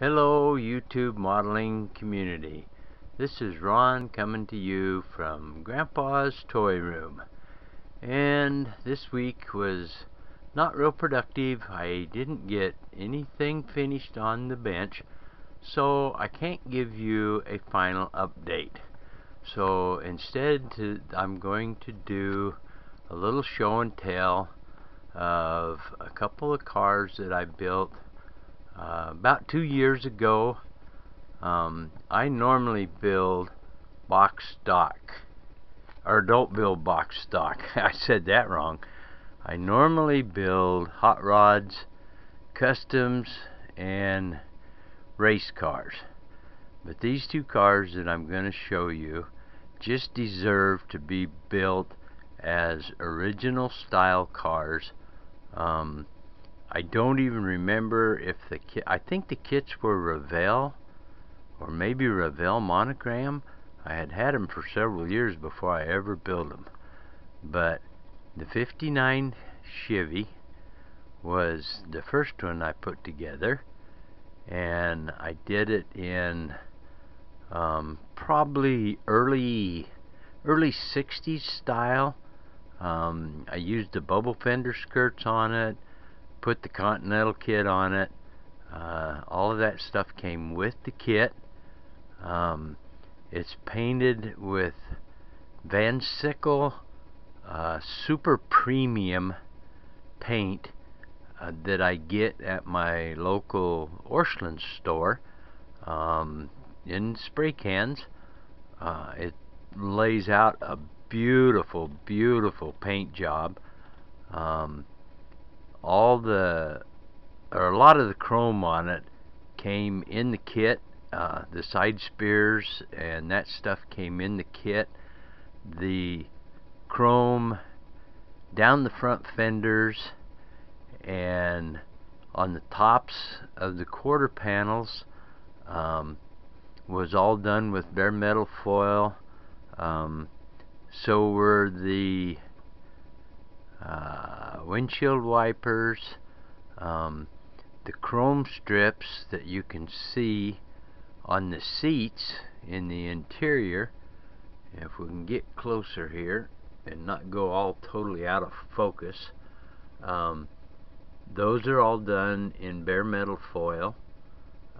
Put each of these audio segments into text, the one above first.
Hello YouTube modeling community. This is Ron coming to you from Grandpa's Toy Room. And this week was not real productive. I didn't get anything finished on the bench. So I can't give you a final update. So instead to, I'm going to do a little show and tell of a couple of cars that I built uh, about two years ago, um, I normally build box stock, or don't build box stock. I said that wrong. I normally build hot rods, customs, and race cars. But these two cars that I'm going to show you just deserve to be built as original style cars. Um, I don't even remember if the kit, I think the kits were Revell or maybe Revell monogram. I had had them for several years before I ever built them. But the 59 Chevy was the first one I put together and I did it in um, probably early early 60s style um, I used the bubble fender skirts on it put the Continental kit on it. Uh, all of that stuff came with the kit. Um, it's painted with Van Sickle uh, super premium paint uh, that I get at my local Orscheln store um, in spray cans. Uh, it lays out a beautiful, beautiful paint job. Um, all the or a lot of the chrome on it came in the kit uh, the side spears and that stuff came in the kit. The chrome down the front fenders and on the tops of the quarter panels um, was all done with bare metal foil. Um, so were the uh, windshield wipers, um, the chrome strips that you can see on the seats in the interior. If we can get closer here and not go all totally out of focus, um, those are all done in bare metal foil.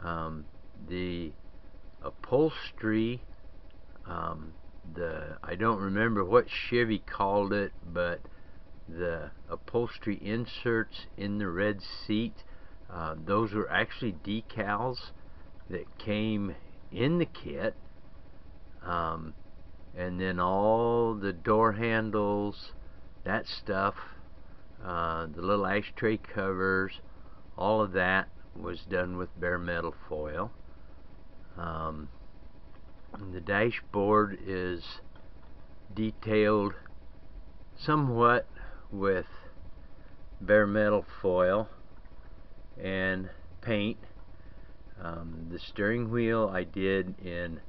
Um, the upholstery, um, the I don't remember what Chevy called it, but the upholstery inserts in the red seat. Uh, those were actually decals that came in the kit. Um, and then all the door handles, that stuff, uh, the little ashtray covers, all of that was done with bare metal foil. Um, the dashboard is detailed somewhat with bare metal foil and paint. Um, the steering wheel I did in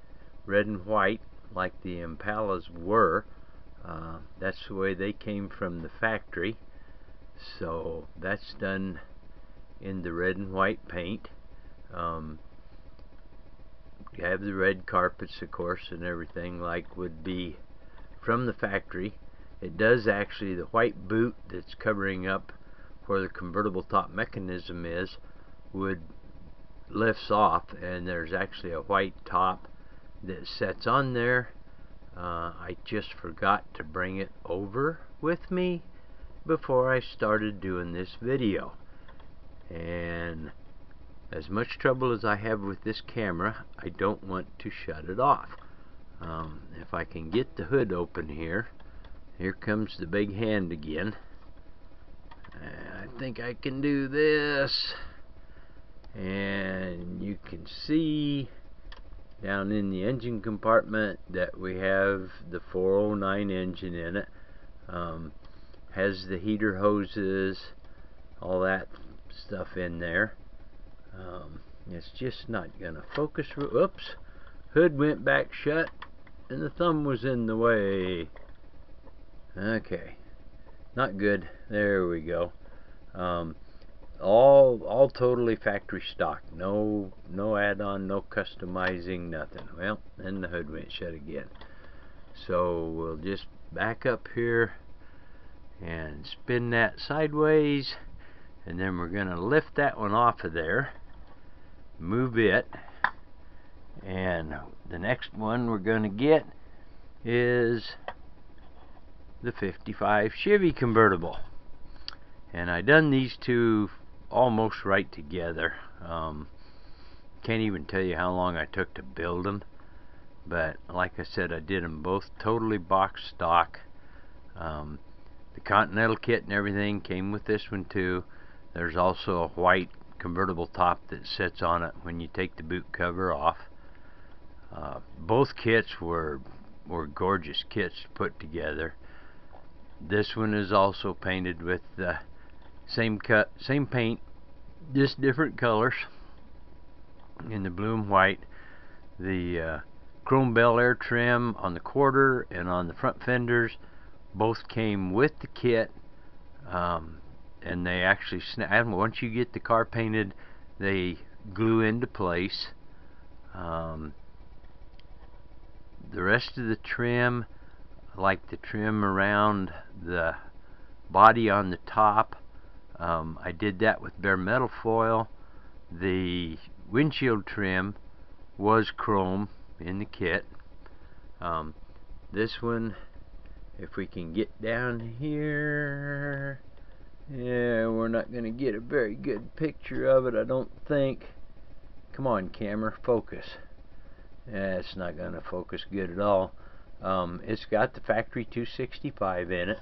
red and white like the Impalas were. Uh, that's the way they came from the factory. So that's done in the red and white paint. Um, you have the red carpets of course and everything like would be from the factory it does actually, the white boot that's covering up where the convertible top mechanism is would lifts off and there's actually a white top that sets on there. Uh, I just forgot to bring it over with me before I started doing this video. And as much trouble as I have with this camera, I don't want to shut it off. Um, if I can get the hood open here, here comes the big hand again. I think I can do this. And you can see down in the engine compartment that we have the 409 engine in it. Um, has the heater hoses, all that stuff in there. Um, it's just not going to focus. Oops. Hood went back shut and the thumb was in the way. Okay. Not good. There we go. Um, all all totally factory stock. No no add-on, no customizing, nothing. Well, then the hood went shut again. So we'll just back up here and spin that sideways and then we're going to lift that one off of there move it and the next one we're going to get is the 55 Chevy convertible. And I done these two almost right together. Um, can't even tell you how long I took to build them but like I said I did them both totally box stock. Um, the Continental kit and everything came with this one too. There's also a white convertible top that sits on it when you take the boot cover off. Uh, both kits were were gorgeous kits put together this one is also painted with the same cut same paint just different colors. In the blue and white the uh, chrome bel air trim on the quarter and on the front fenders both came with the kit um, and they actually snap once you get the car painted they glue into place. Um, the rest of the trim like the trim around the body on the top. Um, I did that with bare metal foil. The windshield trim was chrome in the kit. Um, this one if we can get down here yeah we're not gonna get a very good picture of it I don't think. Come on camera focus. It's not gonna focus good at all um, it's got the factory 265 in it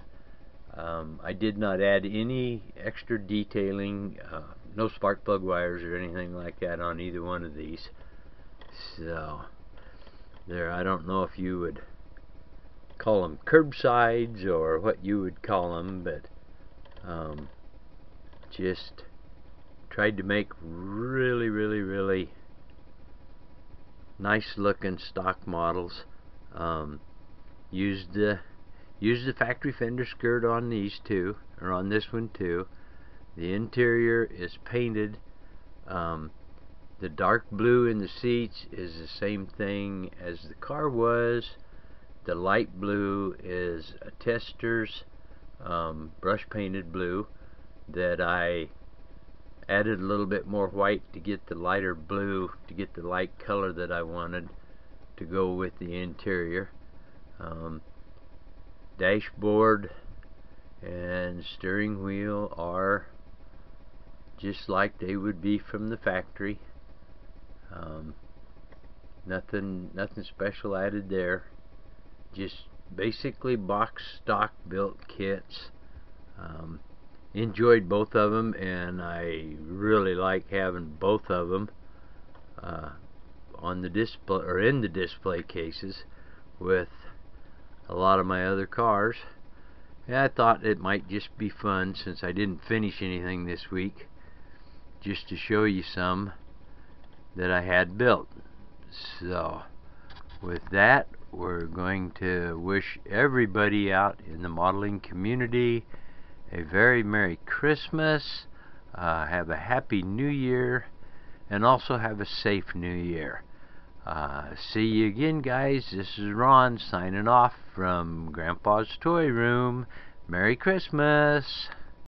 um, I did not add any extra detailing uh, no spark plug wires or anything like that on either one of these so there I don't know if you would call them curbsides or what you would call them, but um, just tried to make really, really, really nice looking stock models. Um, used the used the factory fender skirt on these two, or on this one too. The interior is painted. Um, the dark blue in the seats is the same thing as the car was the light blue is a Testors um, brush painted blue that I added a little bit more white to get the lighter blue to get the light color that I wanted to go with the interior um, dashboard and steering wheel are just like they would be from the factory. Um, nothing nothing special added there. Just basically box stock built kits. Um, enjoyed both of them and I really like having both of them uh, on the display or in the display cases with a lot of my other cars and I thought it might just be fun since I didn't finish anything this week just to show you some that I had built so with that we're going to wish everybody out in the modeling community a very Merry Christmas, uh, have a Happy New Year, and also have a safe New Year. Uh, see you again, guys. This is Ron signing off from Grandpa's Toy Room. Merry Christmas!